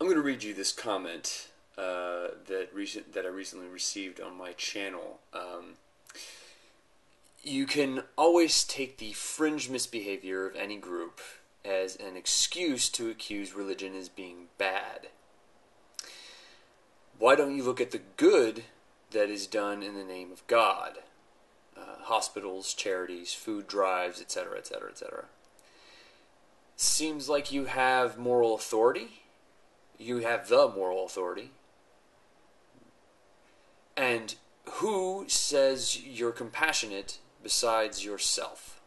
I'm going to read you this comment uh, that recent that I recently received on my channel. Um, you can always take the fringe misbehavior of any group as an excuse to accuse religion as being bad. Why don't you look at the good that is done in the name of God? Uh, hospitals, charities, food drives, etc., etc., etc. Seems like you have moral authority. You have the moral authority. And who says you're compassionate besides yourself?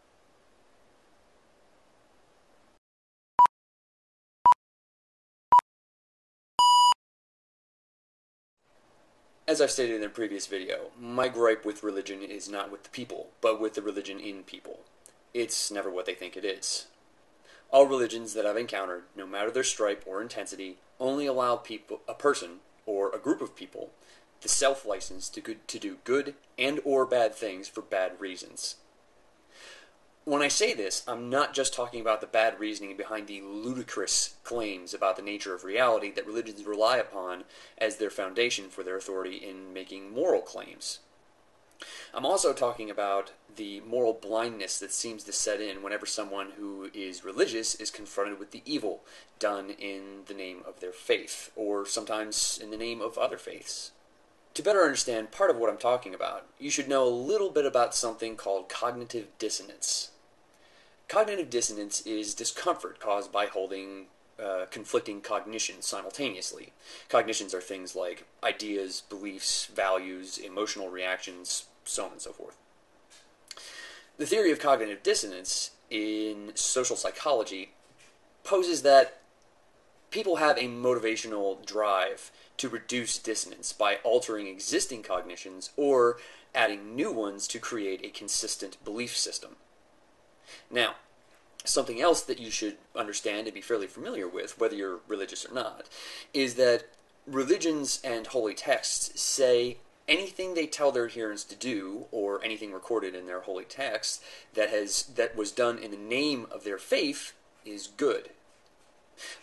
As I've stated in a previous video, my gripe with religion is not with the people, but with the religion in people. It's never what they think it is. All religions that I've encountered, no matter their stripe or intensity, only allow people, a person or a group of people the self-license to, good, to do good and or bad things for bad reasons. When I say this, I'm not just talking about the bad reasoning behind the ludicrous claims about the nature of reality that religions rely upon as their foundation for their authority in making moral claims. I'm also talking about the moral blindness that seems to set in whenever someone who is religious is confronted with the evil done in the name of their faith, or sometimes in the name of other faiths. To better understand part of what I'm talking about, you should know a little bit about something called cognitive dissonance. Cognitive dissonance is discomfort caused by holding uh, conflicting cognitions simultaneously. Cognitions are things like ideas, beliefs, values, emotional reactions, so on and so forth. The theory of cognitive dissonance in social psychology poses that people have a motivational drive to reduce dissonance by altering existing cognitions or adding new ones to create a consistent belief system. Now, something else that you should understand and be fairly familiar with, whether you're religious or not, is that religions and holy texts say anything they tell their adherents to do, or anything recorded in their holy text that has that was done in the name of their faith, is good.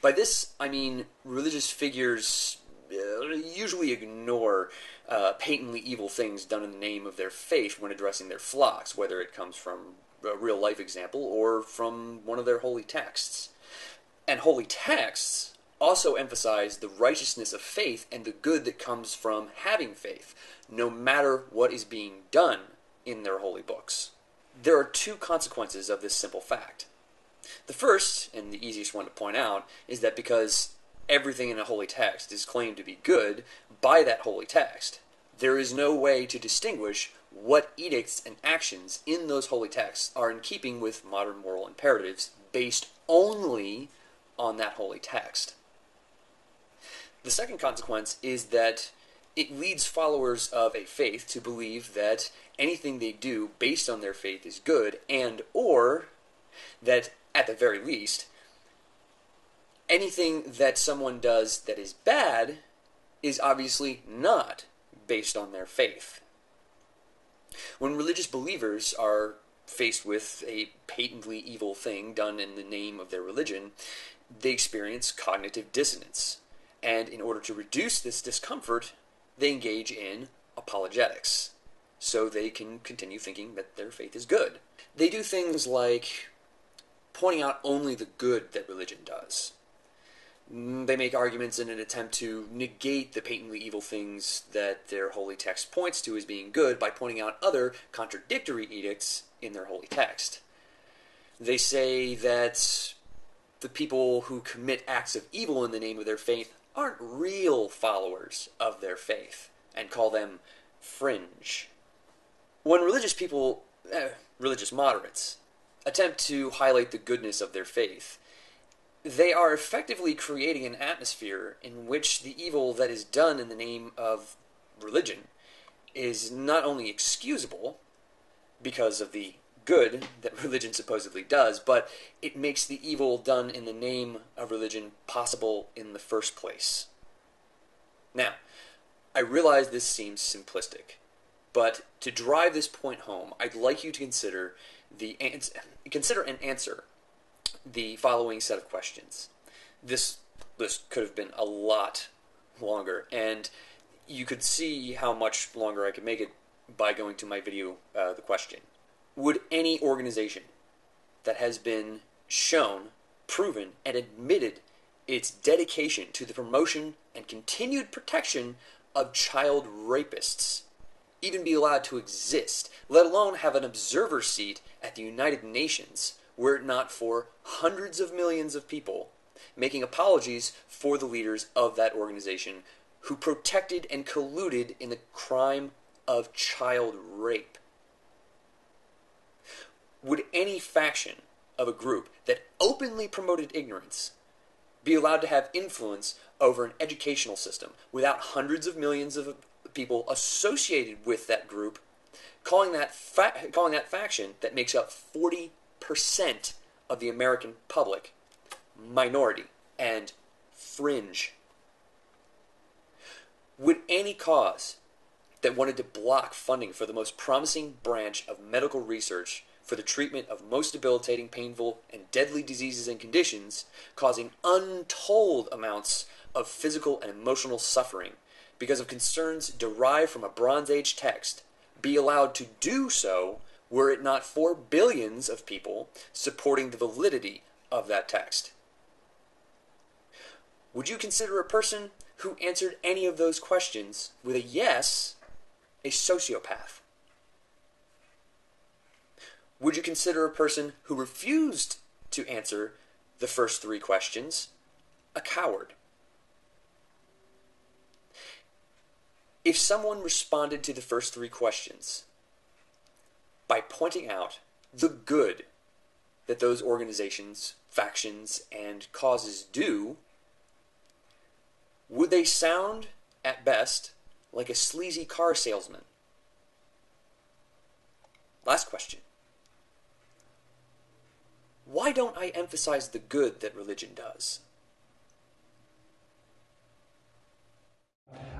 By this, I mean religious figures uh, usually ignore uh, patently evil things done in the name of their faith when addressing their flocks, whether it comes from a real life example or from one of their holy texts. And holy texts also emphasize the righteousness of faith and the good that comes from having faith, no matter what is being done in their holy books. There are two consequences of this simple fact. The first, and the easiest one to point out, is that because everything in a holy text is claimed to be good by that holy text, there is no way to distinguish what edicts and actions in those holy texts are in keeping with modern moral imperatives based only on that holy text. The second consequence is that it leads followers of a faith to believe that anything they do based on their faith is good and or that at the very least anything that someone does that is bad is obviously not based on their faith. When religious believers are faced with a patently evil thing done in the name of their religion, they experience cognitive dissonance. And in order to reduce this discomfort, they engage in apologetics. So they can continue thinking that their faith is good. They do things like pointing out only the good that religion does. Mm, they make arguments in an attempt to negate the patently evil things that their holy text points to as being good by pointing out other contradictory edicts in their holy text. They say that the people who commit acts of evil in the name of their faith aren't real followers of their faith and call them fringe. When religious people, eh, religious moderates, attempt to highlight the goodness of their faith, they are effectively creating an atmosphere in which the evil that is done in the name of religion is not only excusable because of the good that religion supposedly does, but it makes the evil done in the name of religion possible in the first place. Now, I realize this seems simplistic, but to drive this point home, I'd like you to consider the ans- consider an answer the following set of questions. This list could have been a lot longer, and you could see how much longer I could make it by going to my video, uh, the question. Would any organization that has been shown, proven, and admitted its dedication to the promotion and continued protection of child rapists even be allowed to exist, let alone have an observer seat at the United Nations, were it not for hundreds of millions of people making apologies for the leaders of that organization who protected and colluded in the crime of child rape. Would any faction of a group that openly promoted ignorance be allowed to have influence over an educational system without hundreds of millions of people associated with that group calling that fa- calling that faction that makes up 40% of the American public minority and fringe? Would any cause that wanted to block funding for the most promising branch of medical research for the treatment of most debilitating, painful, and deadly diseases and conditions, causing untold amounts of physical and emotional suffering because of concerns derived from a Bronze Age text, be allowed to do so were it not for billions of people supporting the validity of that text. Would you consider a person who answered any of those questions with a yes a sociopath? Would you consider a person who refused to answer the first three questions a coward? If someone responded to the first three questions by pointing out the good that those organizations, factions, and causes do, would they sound, at best, like a sleazy car salesman? Last question. Why don't I emphasize the good that religion does?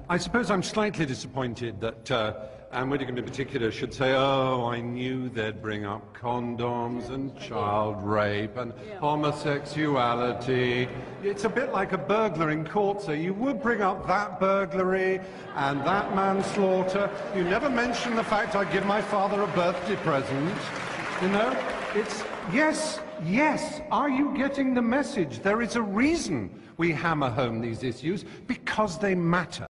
I suppose I'm slightly disappointed that uh, Ann Widdecombe in particular should say, oh, I knew they'd bring up condoms and child rape and homosexuality. It's a bit like a burglar in court, so you would bring up that burglary and that manslaughter. You never mention the fact I give my father a birthday present. You know, it's, yes, yes, are you getting the message? There is a reason we hammer home these issues, because they matter.